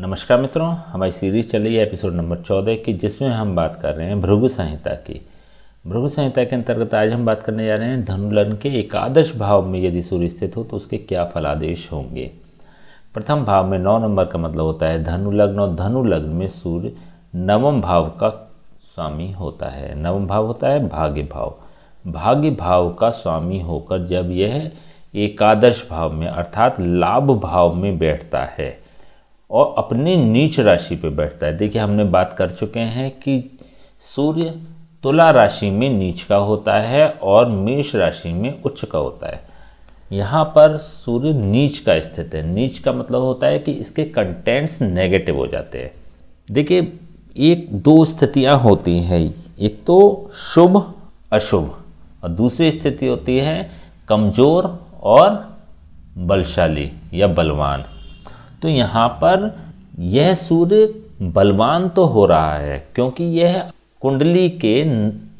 नमस्कार मित्रों, हमारी सीरीज़ चल रही है एपिसोड नंबर चौदह की, जिसमें हम बात कर रहे हैं भृगु संहिता की। भृगु संहिता के अंतर्गत आज हम बात करने जा रहे हैं धनुलग्न के एकादश भाव में यदि सूर्य स्थित हो तो उसके क्या फलादेश होंगे? प्रथम भाव में नौ नंबर का मतलब होता है धनुलग्न और धनुलग्न में सूर्य नवम भाव का स्वामी होता है। नवम भाव होता है भाग्य भाव। भाग्य भाव का स्वामी होकर जब यह एकादश भाव में, अर्थात लाभ भाव में बैठता है और अपनी नीच राशि पे बैठता है। देखिए, हमने बात कर चुके हैं कि सूर्य तुला राशि में नीच का होता है और मेष राशि में उच्च का होता है। यहाँ पर सूर्य नीच का स्थित है। नीच का मतलब होता है कि इसके कंटेंट्स नेगेटिव हो जाते हैं। देखिए, एक दो स्थितियाँ होती हैं। एक तो शुभ, अशुभ। और दूसरी स्थिति होती है कमज़ोर और बलशाली या बलवान। तो यहाँ पर यह सूर्य बलवान तो हो रहा है, क्योंकि यह कुंडली के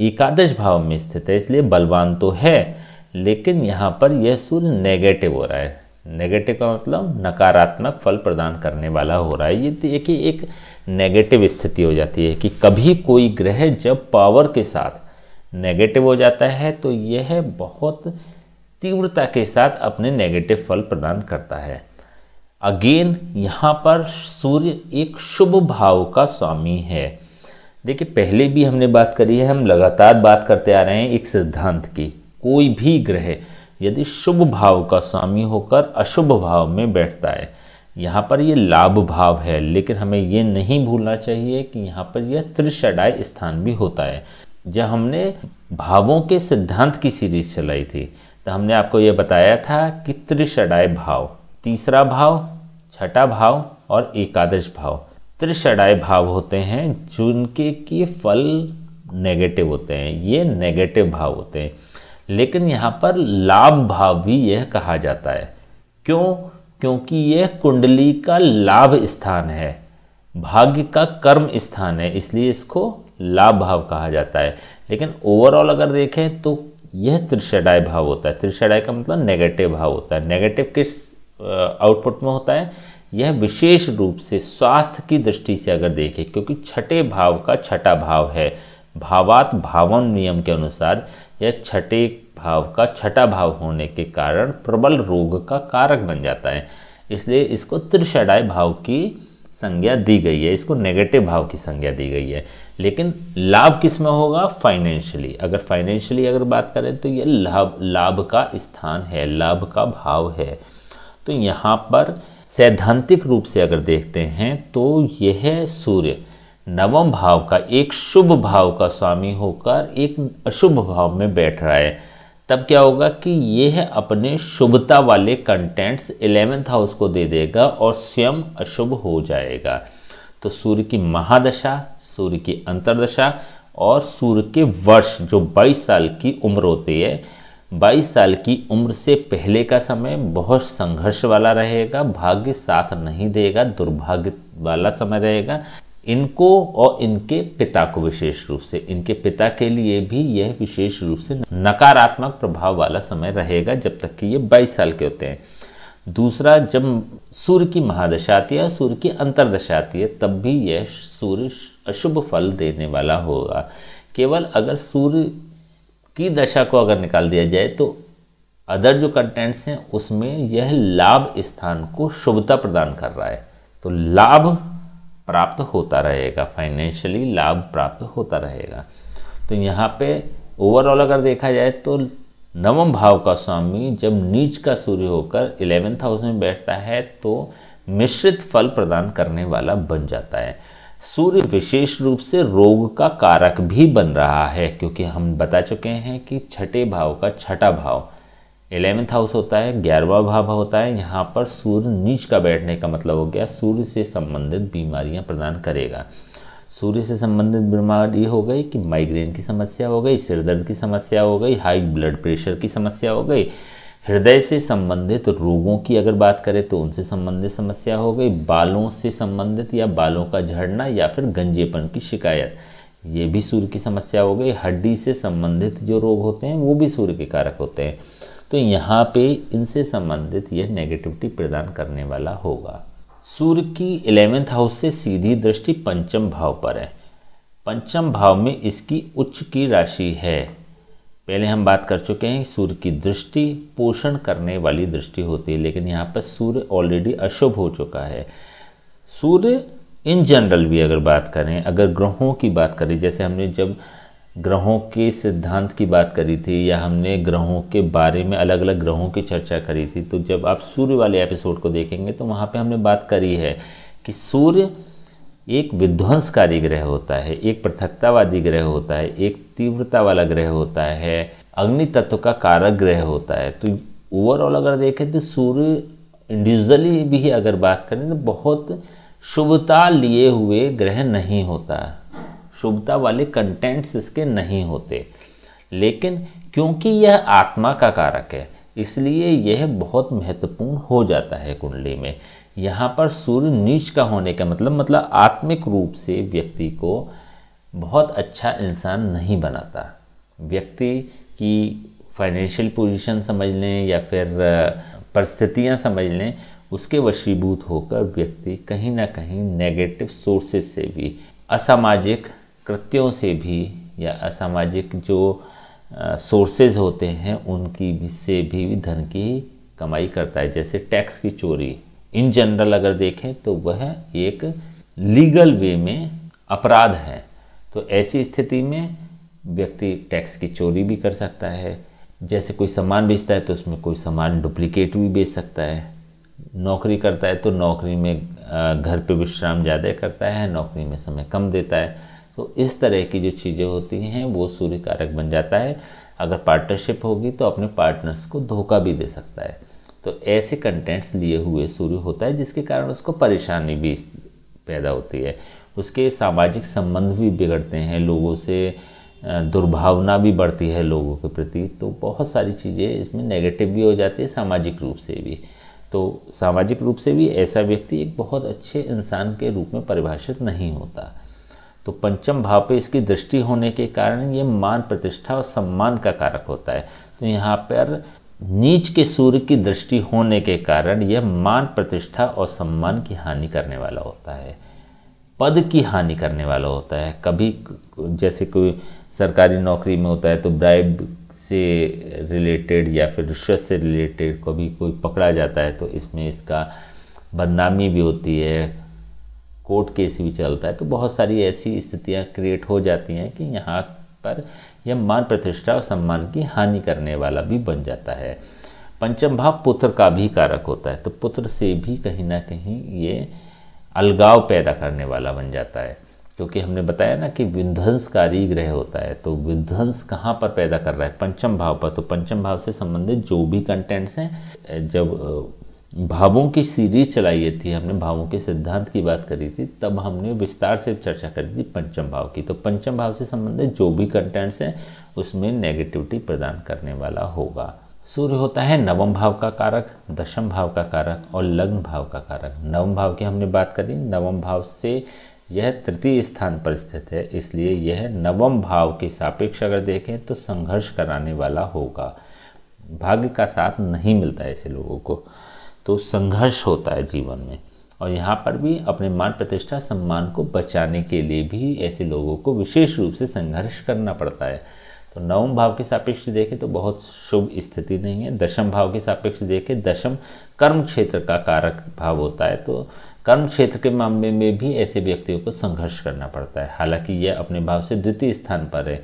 एकादश भाव में स्थित है, इसलिए बलवान तो है, लेकिन यहाँ पर यह सूर्य नेगेटिव हो रहा है। नेगेटिव का मतलब नकारात्मक फल प्रदान करने वाला हो रहा है। ये देखिए एक नेगेटिव स्थिति हो जाती है कि कभी कोई ग्रह जब पावर के साथ नेगेटिव हो जाता है तो यह बहुत तीव्रता के साथ अपने नेगेटिव फल प्रदान करता है। अगेन, यहाँ पर सूर्य एक शुभ भाव का स्वामी है। देखिए, पहले भी हमने बात करी है, हम लगातार बात करते आ रहे हैं एक सिद्धांत की। कोई भी ग्रह यदि शुभ भाव का स्वामी होकर अशुभ भाव में बैठता है, यहाँ पर ये लाभ भाव है, लेकिन हमें ये नहीं भूलना चाहिए कि यहाँ पर यह त्रिषडाय स्थान भी होता है। जब हमने भावों के सिद्धांत की सीरीज़ चलाई थी तो हमने आपको ये बताया था कि त्रिषडाय भाव तीसरा भाव, छठा भाव और एकादश भाव। त्रिषडाय भाव होते हैं, जिनके की फल नेगेटिव होते हैं, ये नेगेटिव भाव होते हैं। लेकिन यहाँ पर लाभ भाव भी यह कहा जाता है। क्यों? क्योंकि यह कुंडली का लाभ स्थान है, भाग्य का कर्म स्थान है, इसलिए इसको लाभ भाव कहा जाता है। लेकिन ओवरऑल अगर देखें तो यह त्रिषडाय भाव होता है। त्रिषडाय का मतलब नेगेटिव भाव होता है। नेगेटिव किस आउटपुट में होता है, यह विशेष रूप से स्वास्थ्य की दृष्टि से अगर देखें, क्योंकि छठे भाव का छठा भाव है। भावात भावन नियम के अनुसार यह छठे भाव का छठा भाव होने के कारण प्रबल रोग का कारक बन जाता है। इसलिए इसको त्रिषडाय भाव की संज्ञा दी गई है, इसको नेगेटिव भाव की संज्ञा दी गई है। लेकिन लाभ किसमें होगा? फाइनेंशियली अगर फाइनेंशियली अगर बात करें तो यह लाभ लाभ का स्थान है, लाभ का भाव है। तो यहाँ पर सैद्धांतिक रूप से अगर देखते हैं तो यह सूर्य नवम भाव का, एक शुभ भाव का स्वामी होकर एक अशुभ भाव में बैठ रहा है। तब क्या होगा कि यह अपने शुभता वाले कंटेंट्स इलेवेंथ हाउस को दे देगा और स्वयं अशुभ हो जाएगा। तो सूर्य की महादशा, सूर्य की अंतरदशा और सूर्य के वर्ष, जो 22 साल की उम्र होती है 22 साल की उम्र से पहले का समय बहुत संघर्ष वाला रहेगा, भाग्य साथ नहीं देगा, दुर्भाग्य वाला समय रहेगा। इनको और इनके पिता को विशेष रूप से, इनके पिता के लिए भी यह विशेष रूप से नकारात्मक प्रभाव वाला समय रहेगा जब तक कि ये 22 साल के होते हैं। दूसरा, जब सूर्य की महादशा आती है सूर्य की अंतरदशा आती है, तब भी यह सूर्य अशुभ फल देने वाला होगा। केवल अगर सूर्य की दशा को अगर निकाल दिया जाए तो अदर जो कंटेंट्स हैं, उसमें यह लाभ स्थान को शुभता प्रदान कर रहा है। तो लाभ प्राप्त होता रहेगा फाइनेंशियली लाभ प्राप्त होता रहेगा। तो यहाँ पे ओवरऑल अगर देखा जाए तो नवम भाव का स्वामी जब नीच का सूर्य होकर इलेवेंथ हाउस में बैठता है तो मिश्रित फल प्रदान करने वाला बन जाता है। सूर्य विशेष रूप से रोग का कारक भी बन रहा है, क्योंकि हम बता चुके हैं कि छठे भाव का छठा भाव एलेवेंथ हाउस होता है, ग्यारहवा भाव होता है, यहाँ पर सूर्य नीच का बैठने का मतलब हो गया, सूर्य से संबंधित बीमारियाँ प्रदान करेगा। सूर्य से संबंधित बीमारी हो गई कि माइग्रेन की समस्या हो गई, सिरदर्द की समस्या हो गई हाई ब्लड प्रेशर की समस्या हो गई हृदय से संबंधित रोगों की अगर बात करें तो उनसे संबंधित समस्या हो गई, बालों से संबंधित या बालों का झड़ना या फिर गंजेपन की शिकायत, ये भी सूर्य की समस्या हो गई। हड्डी से संबंधित जो रोग होते हैं, वो भी सूर्य के कारक होते हैं। तो यहाँ पे इनसे संबंधित यह नेगेटिविटी प्रदान करने वाला होगा। सूर्य की इलेवेंथ हाउस से सीधी दृष्टि पंचम भाव पर है। पंचम भाव में इसकी उच्च की राशि है। पहले हम बात कर चुके हैं सूर्य की दृष्टि, पोषण करने वाली दृष्टि होती है, लेकिन यहाँ पर सूर्य ऑलरेडी अशुभ हो चुका है। सूर्य इन जनरल भी अगर बात करें, अगर ग्रहों की बात करें, जैसे हमने जब ग्रहों के सिद्धांत की बात करी थी, या हमने ग्रहों के बारे में अलग अलग ग्रहों की चर्चा करी थी तो जब आप सूर्य वाले एपिसोड को देखेंगे तो वहाँ पे हमने बात करी है कि सूर्य एक विध्वंसकारी ग्रह होता है, एक पृथकतावादी ग्रह होता है, एक तीव्रता वाला ग्रह होता है अग्नि तत्व का कारक ग्रह होता है। तो ओवरऑल अगर देखें तो सूर्य इंडिविजुअली भी अगर बात करें तो बहुत शुभता लिए हुए ग्रह नहीं होता। शुभता वाले कंटेंट्स इसके नहीं होते। लेकिन क्योंकि यह आत्मा का कारक है, इसलिए यह बहुत महत्वपूर्ण हो जाता है कुंडली में। यहाँ पर सूर्य नीच का होने का मतलब मतलब आत्मिक रूप से व्यक्ति को बहुत अच्छा इंसान नहीं बनाता। व्यक्ति की फाइनेंशियल पोजीशन समझ लें या फिर परिस्थितियाँ समझ लें, उसके वशीभूत होकर व्यक्ति कहीं ना कहीं नेगेटिव सोर्सेज से भी, असामाजिक कृत्यों से भी या असामाजिक जो सोर्सेज होते हैं, उनकी से भी धन की कमाई करता है। जैसे टैक्स की चोरी इन जनरल अगर देखें तो वह एक लीगल वे में अपराध है। तो ऐसी स्थिति में व्यक्ति टैक्स की चोरी भी कर सकता है। जैसे कोई सामान बेचता है तो उसमें कोई सामान डुप्लीकेट भी बेच सकता है। नौकरी करता है तो नौकरी में घर पे विश्राम ज़्यादा करता है, नौकरी में समय कम देता है। तो इस तरह की जो चीज़ें होती हैं, वो सूर्य कारक बन जाता है। अगर पार्टनरशिप होगी तो अपने पार्टनर्स को धोखा भी दे सकता है। तो ऐसे कंटेंट्स लिए हुए सूर्य होता है, जिसके कारण उसको परेशानी भी पैदा होती है। उसके सामाजिक संबंध भी बिगड़ते हैं, लोगों से दुर्भावना भी बढ़ती है लोगों के प्रति। तो बहुत सारी चीज़ें इसमें नेगेटिव भी हो जाती है, सामाजिक रूप से भी। तो सामाजिक रूप से भी ऐसा व्यक्ति एक बहुत अच्छे इंसान के रूप में परिभाषित नहीं होता। तो पंचम भाव पे इसकी दृष्टि होने के कारण ये मान प्रतिष्ठा और सम्मान का कारक होता है। तो यहाँ पर नीच के सूर्य की दृष्टि होने के कारण यह मान प्रतिष्ठा और सम्मान की हानि करने वाला होता है। पद की हानि करने वाला होता है। कभी जैसे कोई सरकारी नौकरी में होता है तो ब्राइब से रिलेटेड या फिर रिश्वत से रिलेटेड कभी कोई पकड़ा जाता है तो इसमें इसका बदनामी भी होती है। कोर्ट केस भी चलता है तो बहुत सारी ऐसी स्थितियाँ क्रिएट हो जाती हैं कि यहाँ पर यह मान प्रतिष्ठा और सम्मान की हानि करने वाला भी बन जाता है। पंचम भाव पुत्र का भी कारक होता है तो पुत्र से भी कहीं ना कहीं ये अलगाव पैदा करने वाला बन जाता है। क्योंकि हमने बताया ना कि विध्वंसकारी ग्रह होता है तो विध्वंस कहाँ पर पैदा कर रहा है? पंचम भाव पर तो पंचम भाव से संबंधित जो भी कंटेंट्स हैं, जब भावों की सीरीज़ चलाई थी, हमने भावों के सिद्धांत की बात करी थी, तब हमने विस्तार से चर्चा करी थी पंचम भाव की। तो पंचम भाव से संबंधित जो भी कंटेंट्स हैं, उसमें नेगेटिविटी प्रदान करने वाला होगा। सूर्य होता है नवम भाव का कारक, दशम भाव का कारक और लग्न भाव का कारक। नवम भाव की हमने बात करी, नवम भाव से यह तृतीय स्थान पर स्थित है, इसलिए यह नवम भाव के सापेक्ष अगर देखें तो संघर्ष कराने वाला होगा। भाग्य का साथ नहीं मिलता ऐसे लोगों को। तो संघर्ष होता है जीवन में। और यहाँ पर भी अपने मान प्रतिष्ठा, सम्मान को बचाने के लिए भी ऐसे लोगों को विशेष रूप से संघर्ष करना पड़ता है। तो नवम भाव के सापेक्ष देखें तो बहुत शुभ स्थिति नहीं है। दशम भाव के सापेक्ष देखें, दशम कर्म क्षेत्र का कारक भाव होता है। तो कर्म क्षेत्र के मामले में भी ऐसे व्यक्तियों को संघर्ष करना पड़ता है। हालाँकि यह अपने भाव से द्वितीय स्थान पर है।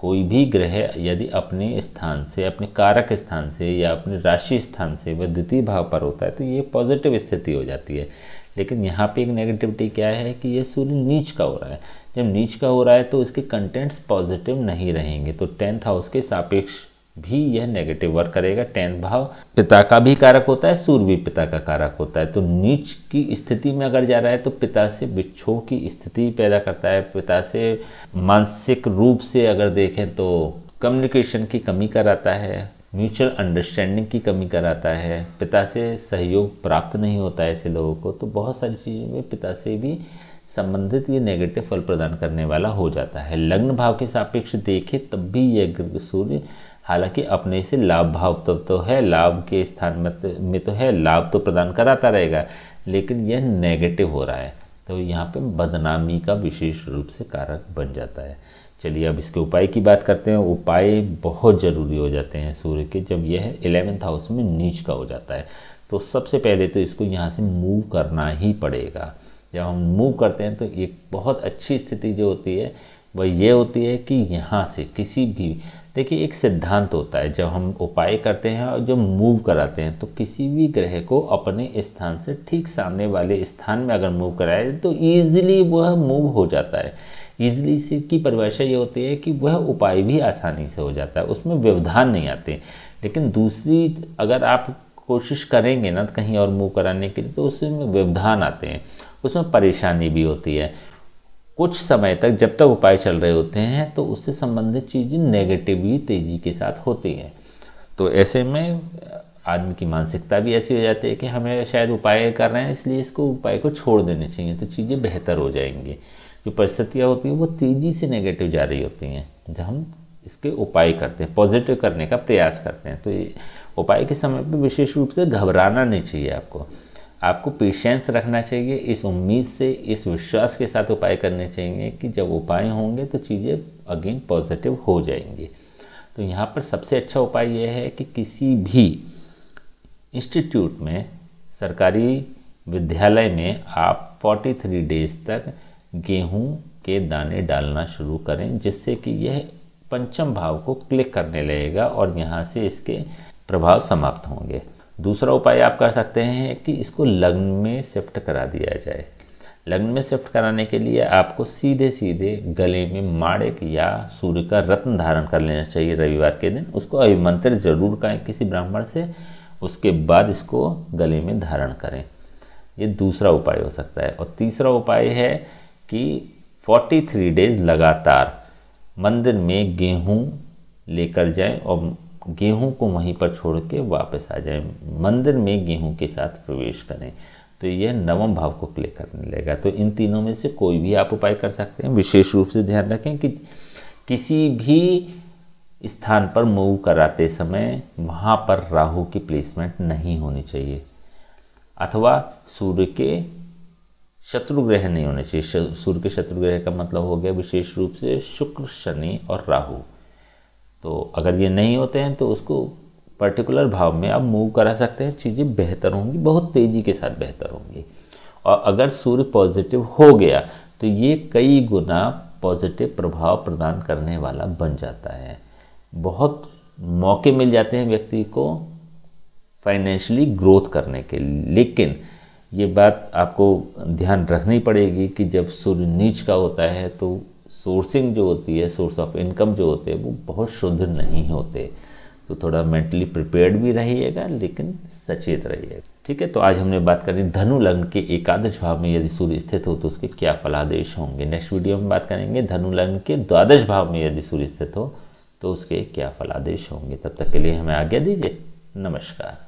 कोई भी ग्रह यदि अपने स्थान से, अपने कारक स्थान से या अपने राशि स्थान से वह द्वितीय भाव पर होता है तो ये पॉजिटिव स्थिति हो जाती है। लेकिन यहाँ पे एक नेगेटिविटी क्या है कि ये सूर्य नीच का हो रहा है। जब नीच का हो रहा है तो इसके कंटेंट्स पॉजिटिव नहीं रहेंगे। तो टेंथ हाउस के सापेक्ष भी यह नेगेटिव वर्क करेगा टेंथ भाव पिता का भी कारक होता है, सूर्य भी पिता का कारक होता है। तो नीच की स्थिति में अगर जा रहा है तो पिता से विक्षोभ की स्थिति पैदा करता है। पिता से मानसिक रूप से अगर देखें तो कम्युनिकेशन की कमी कराता है म्यूचुअल अंडरस्टैंडिंग की कमी कराता है। पिता से सहयोग प्राप्त नहीं होता है ऐसे लोगों को तो बहुत सारी चीज़ों में पिता से भी संबंधित ये नेगेटिव फल प्रदान करने वाला हो जाता है। लग्न भाव के सापेक्ष देखें, तब भी यह सूर्य हालाँकि अपने से लाभ भाव तो, तो है लाभ के स्थान में तो, तो है लाभ तो प्रदान कराता रहेगा लेकिन यह नेगेटिव हो रहा है। तो यहाँ पे बदनामी का विशेष रूप से कारक बन जाता है। चलिए अब इसके उपाय की बात करते हैं। उपाय बहुत ज़रूरी हो जाते हैं सूर्य के जब यह इलेवेंथ हाउस में नीच का हो जाता है। तो सबसे पहले तो इसको यहाँ से मूव करना ही पड़ेगा। जब हम मूव करते हैं तो एक बहुत अच्छी स्थिति जो होती है वह ये होती है कि यहाँ से किसी भी, देखिए एक सिद्धांत होता है, जब हम उपाय करते हैं और जब मूव कराते हैं तो किसी भी ग्रह को अपने स्थान से ठीक सामने वाले स्थान में अगर मूव कराए तो ईजिली वह मूव हो जाता है। ईजिली से की परिभाषा ये होती है कि वह उपाय भी आसानी से हो जाता है, उसमें व्यवधान नहीं आते। लेकिन दूसरी, अगर आप कोशिश करेंगे ना कहीं और मूव कराने के लिए तो उसमें व्यवधान आते हैं, उसमें परेशानी भी होती है। कुछ समय तक जब तक उपाय चल रहे होते हैं तो उससे संबंधित चीज़ें नेगेटिव भी तेज़ी के साथ होती हैं। तो ऐसे में आदमी की मानसिकता भी ऐसी हो जाती है कि हमें शायद उपाय कर रहे हैं, इसलिए इसको उपाय को छोड़ देने चाहिए तो चीज़ें बेहतर हो जाएँगी। जो परिस्थितियाँ होती हैं, वो तेज़ी से नेगेटिव जा रही होती हैं, जब हम इसके उपाय करते हैं पॉजिटिव करने का प्रयास करते हैं। तो उपाय के समय पर विशेष रूप से घबराना नहीं चाहिए आपको। आपको पेशेंस रखना चाहिए, इस उम्मीद से, इस विश्वास के साथ उपाय करने चाहिए कि जब उपाय होंगे तो चीज़ें अगेन पॉजिटिव हो जाएँगी। तो यहाँ पर सबसे अच्छा उपाय यह है कि किसी भी इंस्टीट्यूट में, सरकारी विद्यालय में आप 43 डेज़ तक गेहूँ के दाने डालना शुरू करें, जिससे कि यह पंचम भाव को क्लिक करने लगेगा और यहाँ से इसके प्रभाव समाप्त होंगे। दूसरा उपाय आप कर सकते हैं कि इसको लग्न में शिफ्ट करा दिया जाए। लग्न में शिफ्ट कराने के लिए आपको सीधे सीधे गले में माड़क या सूर्य का रत्न धारण कर लेना चाहिए रविवार के दिन। उसको अभिमंत्रित ज़रूर करें किसी ब्राह्मण से, उसके बाद इसको गले में धारण करें। ये दूसरा उपाय हो सकता है। और तीसरा उपाय है कि 43 डेज़ लगातार मंदिर में गेहूँ लेकर जाएँ और गेहूँ को वहीं पर छोड़ के वापस आ जाए। मंदिर में गेहूँ के साथ प्रवेश करें तो यह नवम भाव को क्लिक करने लगेगा। तो इन तीनों में से कोई भी आप उपाय कर सकते हैं। विशेष रूप से ध्यान रखें कि किसी भी स्थान पर मूव कराते समय वहाँ पर राहु की प्लेसमेंट नहीं होनी चाहिए, अथवा सूर्य के शत्रु ग्रह नहीं होने चाहिए। सूर्य के शत्रु ग्रह का मतलब हो गया विशेष रूप से शुक्र, शनि और राहु। तो अगर ये नहीं होते हैं तो उसको पर्टिकुलर भाव में आप मूव करा सकते हैं, चीज़ें बेहतर होंगी, बहुत तेज़ी के साथ बेहतर होंगी। और अगर सूर्य पॉजिटिव हो गया तो ये कई गुना पॉजिटिव प्रभाव प्रदान करने वाला बन जाता है। बहुत मौके मिल जाते हैं व्यक्ति को फाइनेंशियली ग्रोथ करने के लेकिन ये बात आपको ध्यान रखनी पड़ेगी कि जब सूर्य नीच का होता है तो सोर्सिंग जो होती है, सोर्स ऑफ़ इनकम जो होते हैं, वो बहुत शुद्ध नहीं होते। तो थोड़ा मेंटली प्रिपेयर्ड भी रहिएगा, लेकिन सचेत रहिएगा। ठीक है तो आज हमने बात करी धनु लग्न के एकादश भाव में। यदि सूर्य स्थित हो तो उसके क्या फलादेश होंगे? नेक्स्ट वीडियो में बात करेंगे धनु लग्न के द्वादश भाव में। यदि सूर्य स्थित हो तो उसके क्या फलादेश होंगे? तब तक के लिए हमें आज्ञा दीजिए। नमस्कार।